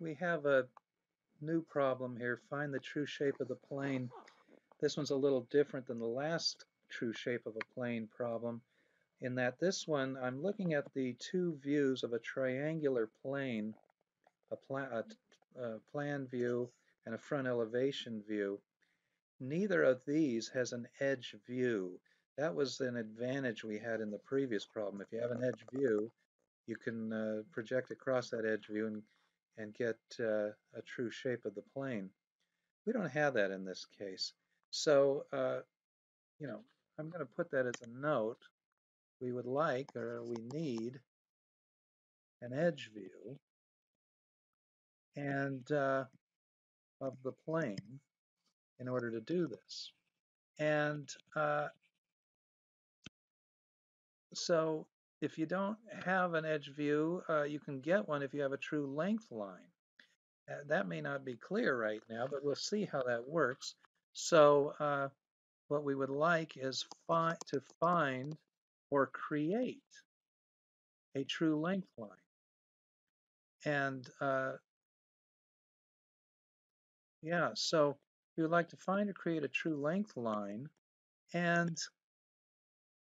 we have a new problem here. Find the true shape of the plane. This one's a little different than the last true shape of a plane problem in that this one, I'm looking at the two views of a triangular plane, a, pla a, a plan view and a front elevation view. Neither of these has an edge view. That was an advantage we had in the previous problem. If you have an edge view, you can uh, project across that edge view and, and get uh, a true shape of the plane. We don't have that in this case. So, uh, you know, I'm going to put that as a note. We would like, or we need, an edge view and uh, of the plane in order to do this. And uh, so if you don't have an edge view, uh, you can get one if you have a true length line. Uh, that may not be clear right now, but we'll see how that works. So uh, what we would like is fi to find or create a true length line. And uh, yeah, so we would like to find or create a true length line. And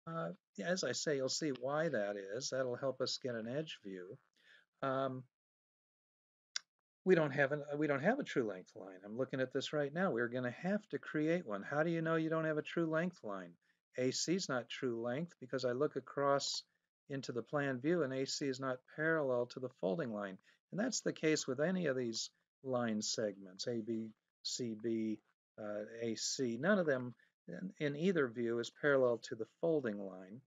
uh, as I say, you'll see why that is. That'll help us get an edge view. Um, we don't have an, we don't have a true length line. I'm looking at this right now. We're going to have to create one. How do you know you don't have a true length line? AC is not true length because I look across into the plan view and AC is not parallel to the folding line. And that's the case with any of these line segments, AB, CB, uh, AC. None of them in, in, either view is parallel to the folding line.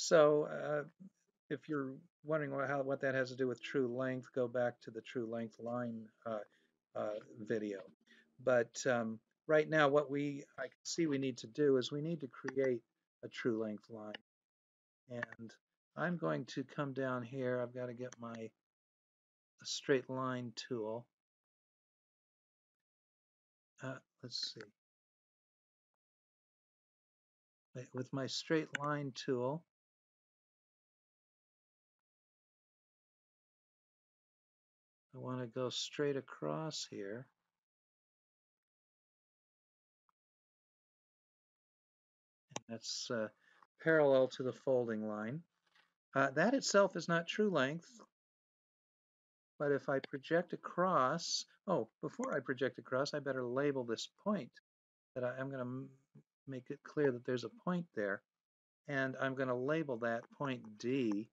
So uh, if you're wondering what, how, what that has to do with true length, go back to the true length line uh, uh, video. But um, right now what we I can see we need to do is we need to create a true length line. And I'm going to come down here. I've got to get my straight line tool. Uh, let's see. With my straight line tool, I want to go straight across here. And that's uh, parallel to the folding line. Uh, that itself is not true length, but if I project across, oh, before I project across, I better label this point that I, am going to make it clear that there's a point there. And I'm going to label that point D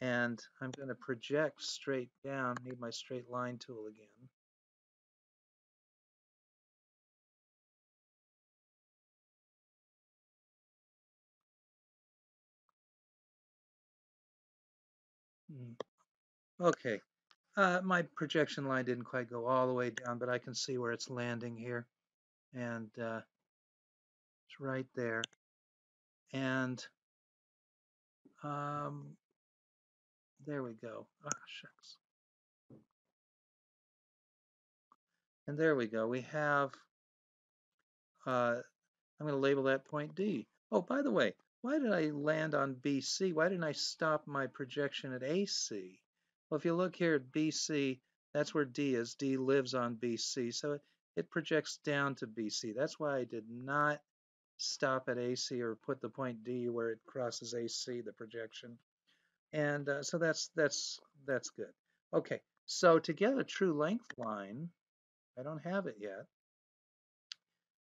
and I'm going to project straight down, need my straight line tool again. Hmm. Okay, uh, my projection line didn't quite go all the way down, but I can see where it's landing here. And uh, it's right there. And um, there we go. Ah, shucks. And there we go. We have, uh, I'm going to label that point D. Oh, by the way, why did I land on BC? Why didn't I stop my projection at AC? Well, if you look here at BC, that's where D is. D lives on BC, so it, it projects down to BC. That's why I did not stop at AC or put the point D where it crosses AC, the projection. And uh, so that's that's that's good. Okay, so to get a true length line, I don't have it yet.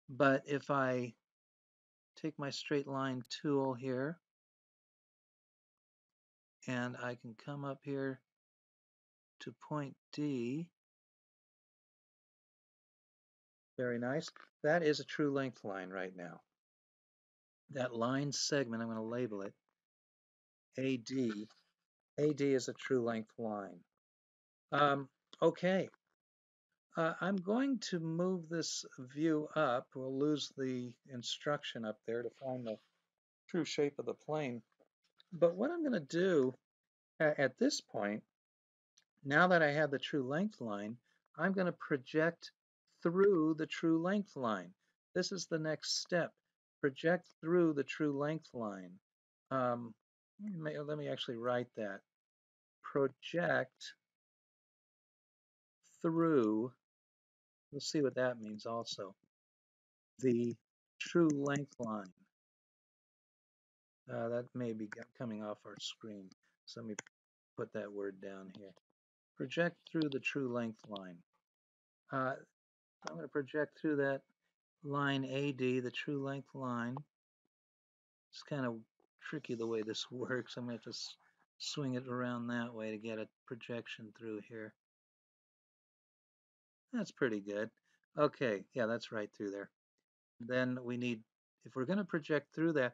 But if I take my straight line tool here, and I can come up here to point D. Very nice. That is a true length line right now. That line segment, I'm going to label it AD. AD is a true length line. Um, okay. Uh, I'm going to move this view up. We'll lose the instruction up there to find the true shape of the plane. But what I'm going to do at this point, now that I have the true length line, I'm going to project through the true length line. This is the next step. Project through the true length line. Um, let me actually write that. Project through, we'll see what that means also, the true length line. Uh, that may be coming off our screen. So let me put that word down here. Project through the true length line. Uh, I'm going to project through that line AD, the true length line. It's kind of tricky the way this works. I'm going to have to swing it around that way to get a projection through here. That's pretty good. Okay, yeah, that's right through there. Then we need, if we're going to project through that,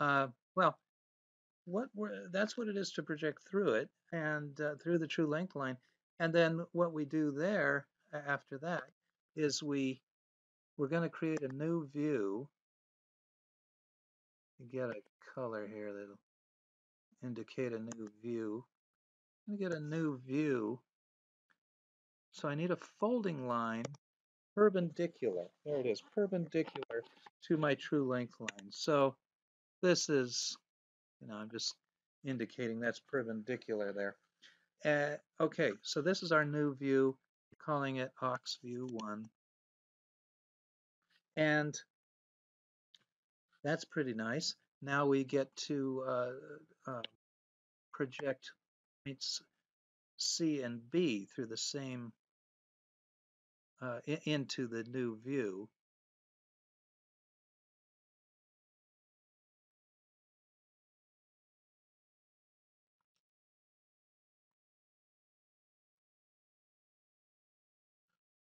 uh, well, what we're, that's what it is to project through it and uh, through the true length line. And then what we do there after that is we we're going to create a new view. Get a color here that'll indicate a new view. I'm going to get a new view. So I need a folding line perpendicular. There it is, perpendicular to my true length line. So this is, you know, I'm just indicating that's perpendicular there. Uh, okay, so this is our new view, calling it Aux View 1. And that's pretty nice. Now we get to uh, uh, project points C and B through the same, uh, into the new view.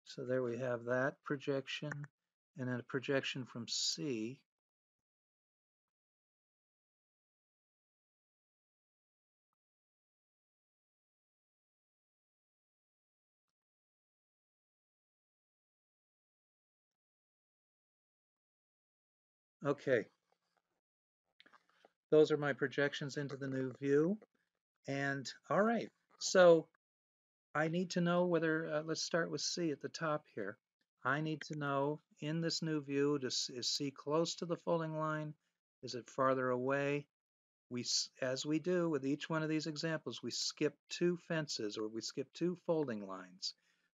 So there we have that projection and then a projection from C. Okay, those are my projections into the new view. And all right, so I need to know whether, uh, let's start with C at the top here. I need to know in this new view, does, is C close to the folding line? Is it farther away? We, as we do with each one of these examples, we skip two fences or we skip two folding lines.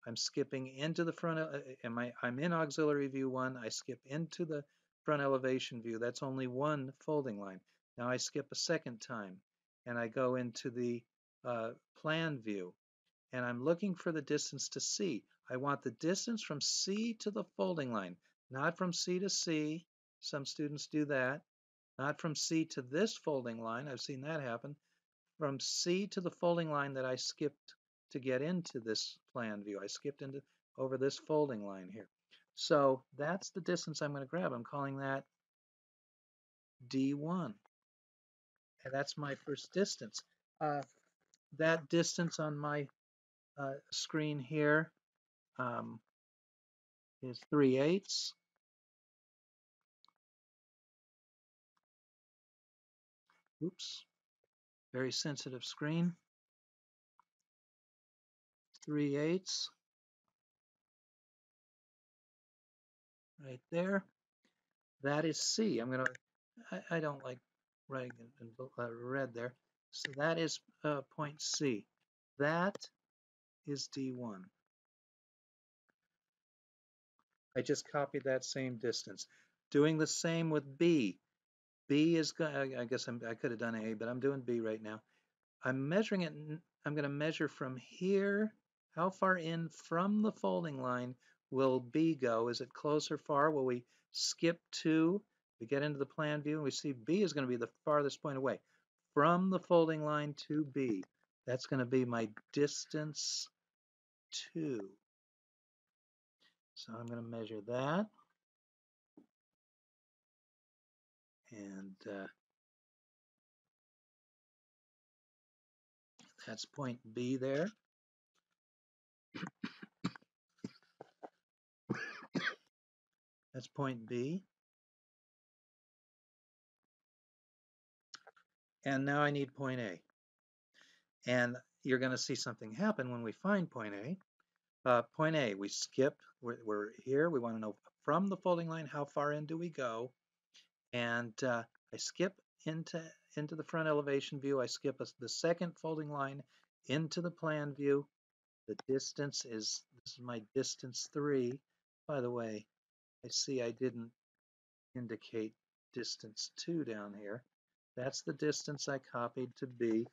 I'm skipping into the front, uh, am I, I'm in auxiliary view one, I skip into the front elevation view. That's only one folding line. Now I skip a second time and I go into the uh, plan view and I'm looking for the distance to C. I want the distance from C to the folding line, not from C to C. Some students do that. Not from C to this folding line. I've seen that happen. From C to the folding line that I skipped to get into this plan view. I skipped into over this folding line here. So that's the distance I'm going to grab. I'm calling that D1. And that's my first distance. Uh, that distance on my uh, screen here um, is 3 eighths. Oops, very sensitive screen. 3 eighths. Right there. That is C. I'm going to, I, don't like writing in, in uh, red there. So that is uh, point C. That is D1. I just copied that same distance. Doing the same with B. B is, I guess I'm, I could have done A, but I'm doing B right now. I'm measuring it, I'm going to measure from here, how far in from the folding line will B go? Is it close or far? Will we skip 2? We get into the plan view and we see B is going to be the farthest point away. From the folding line to B, that's going to be my distance 2. So I'm going to measure that. And uh, that's point B there. That's point B. And now I need point A. And you're going to see something happen when we find point A. Uh, point A, we skip, we're, we're, here, we want to know from the folding line, how far in do we go? And uh, I skip into, into the front elevation view, I skip a, the second folding line into the plan view. The distance is This is my distance 3. By the way, I see I didn't indicate distance 2 down here. That's the distance I copied to B.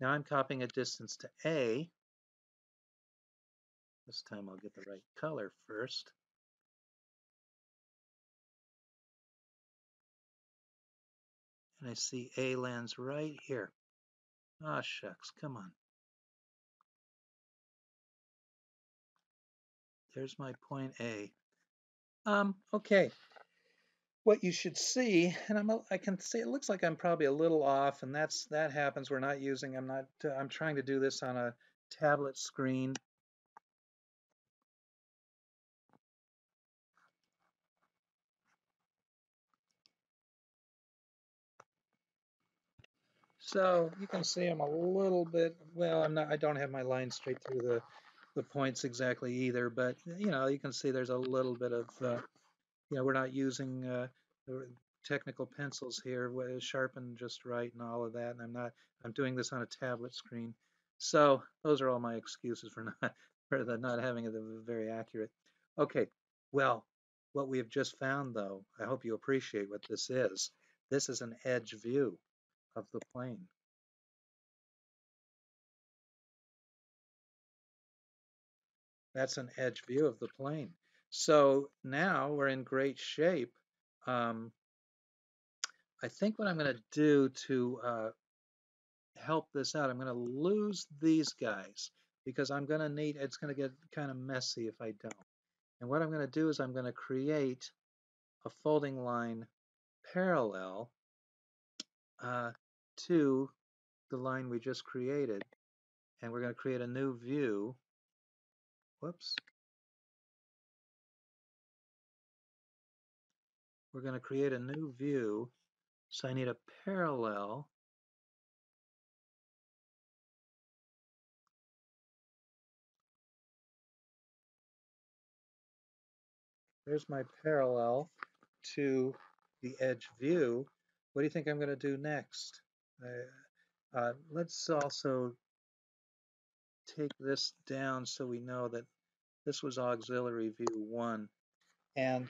Now I'm copying a distance to A. This time I'll get the right color first. And I see A lands right here. Ah, oh, shucks, come on. There's my point A. Um, okay. What you should see, and I'm, I can see it looks like I'm probably a little off, and that's that happens. We're not using. I'm not. Uh, I'm trying to do this on a tablet screen. So you can see I'm a little bit, well, I'm not, I don't have my line straight through the, the points exactly either, but you know, you can see there's a little bit of, uh, you know, we're not using uh, technical pencils here, sharpened just right and all of that, and I'm not, I'm doing this on a tablet screen. So those are all my excuses for not, for the not having it very accurate. Okay, well, what we have just found though, I hope you appreciate what this is. This is an edge view of the plane. That's an edge view of the plane. So now we're in great shape. Um, I think what I'm going to do to uh, help this out, I'm going to lose these guys because I'm going to need, it's going to get kind of messy if I don't. And what I'm going to do is I'm going to create a folding line parallel uh, to the line we just created. And we're going to create a new view. Whoops. We're going to create a new view. So I need a parallel. There's my parallel to the edge view. What do you think I'm going to do next? Uh, uh, let's also take this down so we know that this was auxiliary view 1. And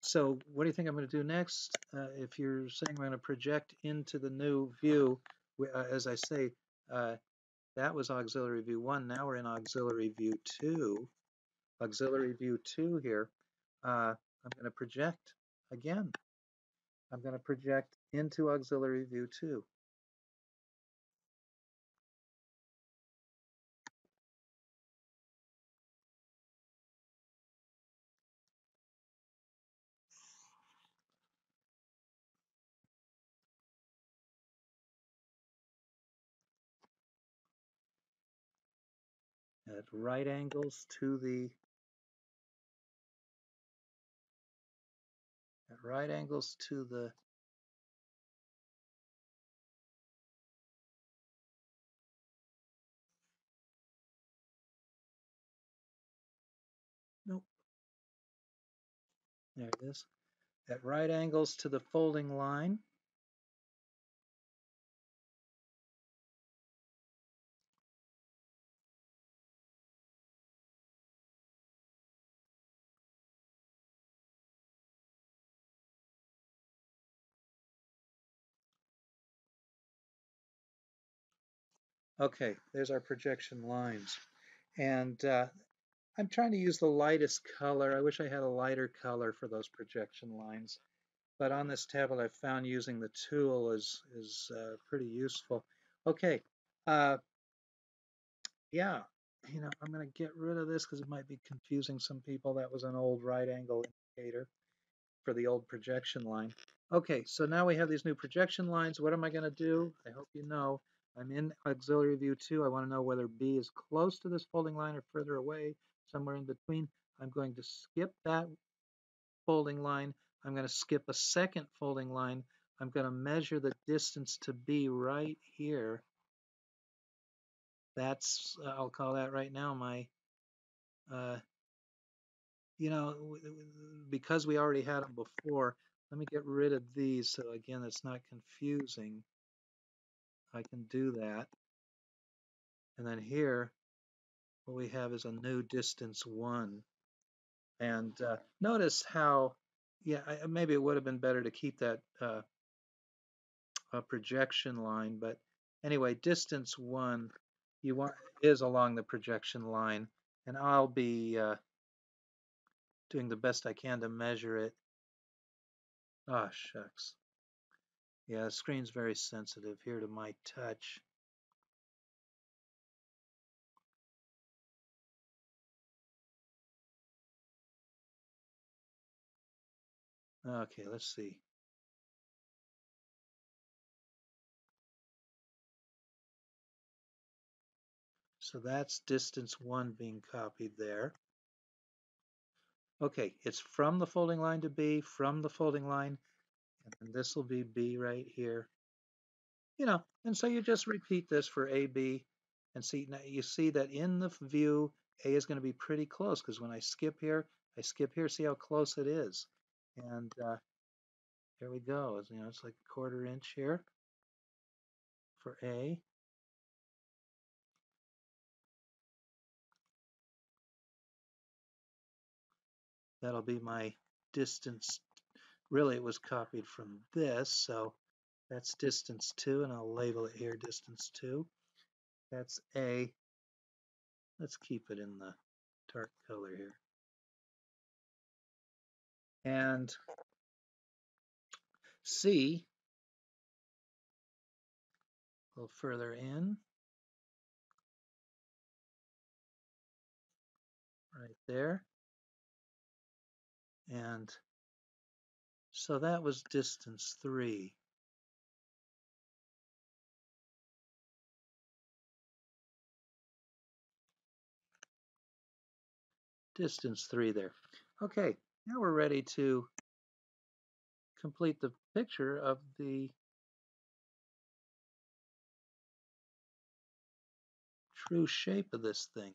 so what do you think I'm going to do next? Uh, if you're saying we're going to project into the new view, uh, as I say, uh, that was auxiliary view 1. Now we're in auxiliary view 2. Auxiliary view 2 here. Uh, I'm going to project again. I'm going to project into auxiliary view 2. At right angles to the at right angles to the Nope. There it is. At right angles to the folding line. Okay, there's our projection lines. And uh, I'm trying to use the lightest color. I wish I had a lighter color for those projection lines. But on this tablet, I've found using the tool is, is uh, pretty useful. Okay, uh, yeah, you know, I'm going to get rid of this because it might be confusing some people. That was an old right angle indicator for the old projection line. Okay, so now we have these new projection lines. What am I going to do? I hope you know. I'm in auxiliary view 2. I want to know whether B is close to this folding line or further away somewhere in between. I'm going to skip that folding line. I'm going to skip a second folding line. I'm going to measure the distance to B right here. That's, uh, I'll call that right now my, uh, you know, because we already had them before, let me get rid of these so again it's not confusing. I can do that. And then here, what we have is a new distance 1. And uh, notice how, yeah, maybe it would have been better to keep that uh, projection line, but anyway, distance 1 you want is along the projection line, and I'll be uh, doing the best I can to measure it. Ah, shucks. Yeah, screen's very sensitive here to my touch. Okay, let's see. So that's distance one being copied there. Okay, it's from the folding line to B, from the folding line, and this will be B right here. You know, and so you just repeat this for AB and see, now you see that in the view, A is going to be pretty close because when I skip here, I skip here, see how close it is. And uh, there we go. You know, it's like a quarter inch here for A. That'll be my distance. Really, it was copied from this, so that's distance 2, and I'll label it here distance 2. That's A. Let's keep it in the dark color here. And C, a little further in, right there. And so that was distance 3. Distance 3 there. Okay, now we're ready to complete the picture of the true shape of this thing.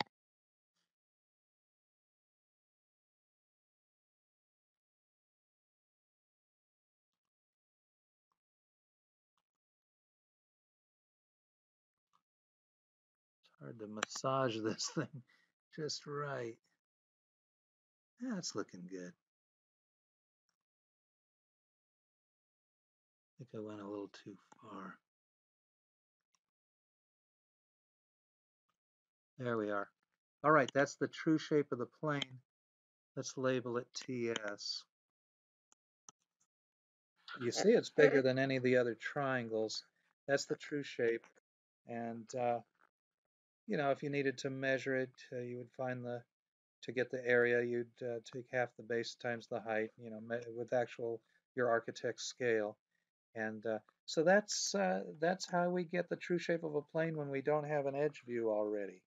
Hard to massage this thing just right. That's looking good. I think I went a little too far. There we are. All right, that's the true shape of the plane. Let's label it TS. You see it's bigger than any of the other triangles. That's the true shape. And, uh, you know, if you needed to measure it, uh, you would find the, to get the area, you'd uh, take half the base times the height, you know, with actual, your architect's scale. And uh, so that's uh, that's how we get the true shape of a plane when we don't have an edge view already.